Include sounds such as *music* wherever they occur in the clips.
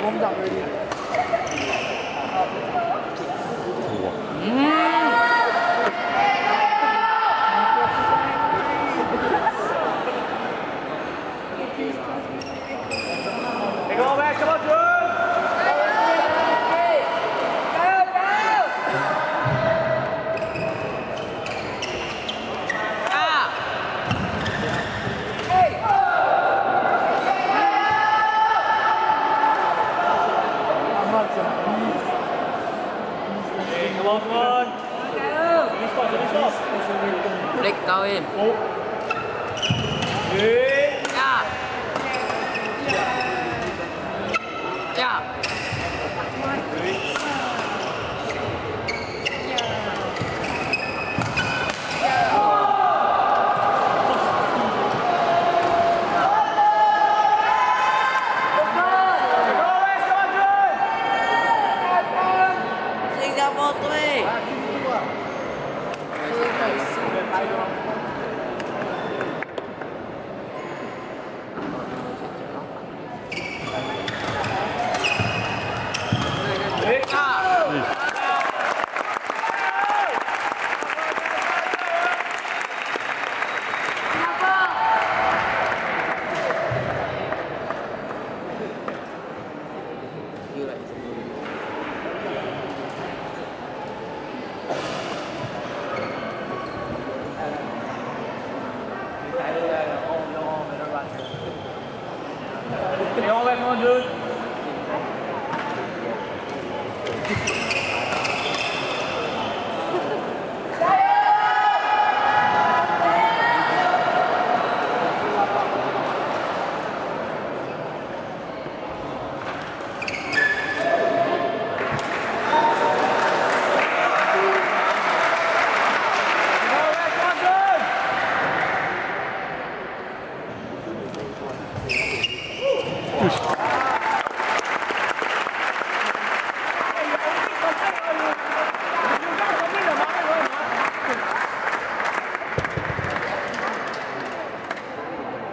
我们打而已。嗯。Et on va être prendre deux.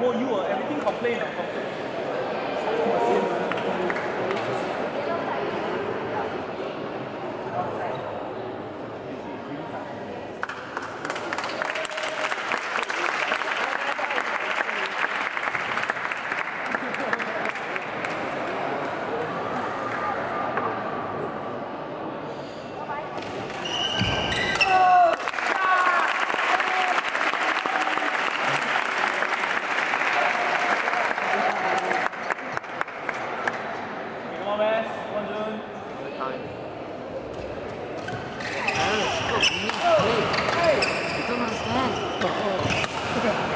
more you are, everything complain. of. Gomez, Wonjun. Oh, hey. You don't understand. *laughs*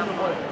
Obrigado.